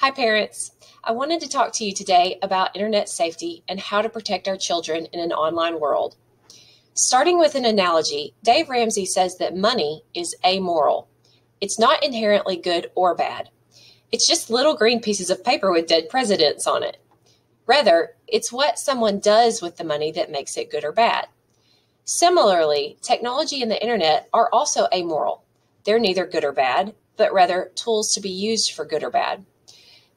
Hi, parents. I wanted to talk to you today about internet safety and how to protect our children in an online world. Starting with an analogy, Dave Ramsey says that money is amoral. It's not inherently good or bad. It's just little green pieces of paper with dead presidents on it. Rather, it's what someone does with the money that makes it good or bad. Similarly, technology and the internet are also amoral. They're neither good or bad, but rather tools to be used for good or bad.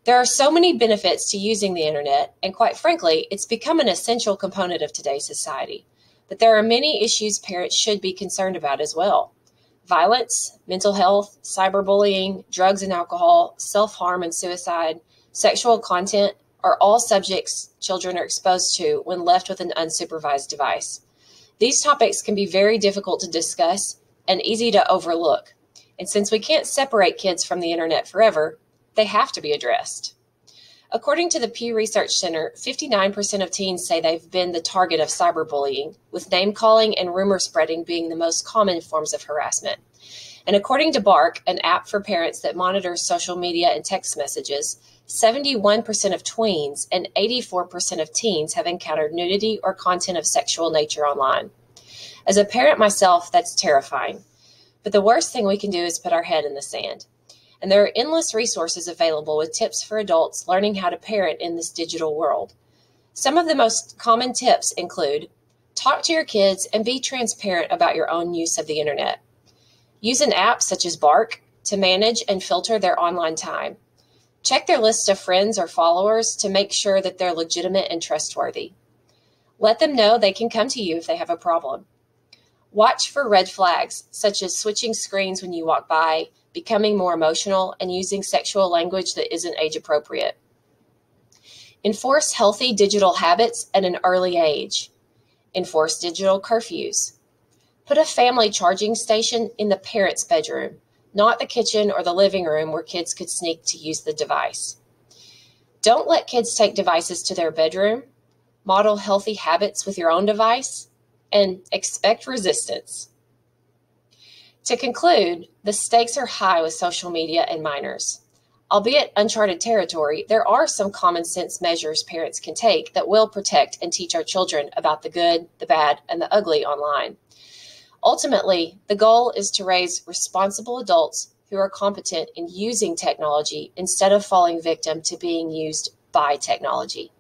There are so many benefits to using the internet, and quite frankly, it's become an essential component of today's society. But there are many issues parents should be concerned about as well. Violence, mental health, cyberbullying, drugs and alcohol, self harm and suicide, sexual content are all subjects children are exposed to when left with an unsupervised device. These topics can be very difficult to discuss and easy to overlook. And since we can't separate kids from the internet forever, they have to be addressed. According to the Pew Research Center, 59% of teens say they've been the target of cyberbullying, with name calling and rumor spreading being the most common forms of harassment. And according to Bark, an app for parents that monitors social media and text messages, 71% of tweens and 84% of teens have encountered nudity or content of sexual nature online. As a parent myself, that's terrifying. But the worst thing we can do is put our head in the sand. And there are endless resources available with tips for adults learning how to parent in this digital world. Some of the most common tips include talk to your kids and be transparent about your own use of the internet. Use an app such as Bark to manage and filter their online time. Check their list of friends or followers to make sure that they're legitimate and trustworthy. Let them know they can come to you if they have a problem. Watch for red flags, such as switching screens when you walk by, becoming more emotional, and using sexual language that isn't age appropriate. Enforce healthy digital habits at an early age. Enforce digital curfews. Put a family charging station in the parent's bedroom, not the kitchen or the living room where kids could sneak to use the device. Don't let kids take devices to their bedroom. Model healthy habits with your own device and expect resistance. To conclude, the stakes are high with social media and minors. Albeit uncharted territory, there are some common sense measures parents can take that will protect and teach our children about the good, the bad, and the ugly online. Ultimately, the goal is to raise responsible adults who are competent in using technology instead of falling victim to being used by technology.